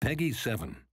Peggy 7.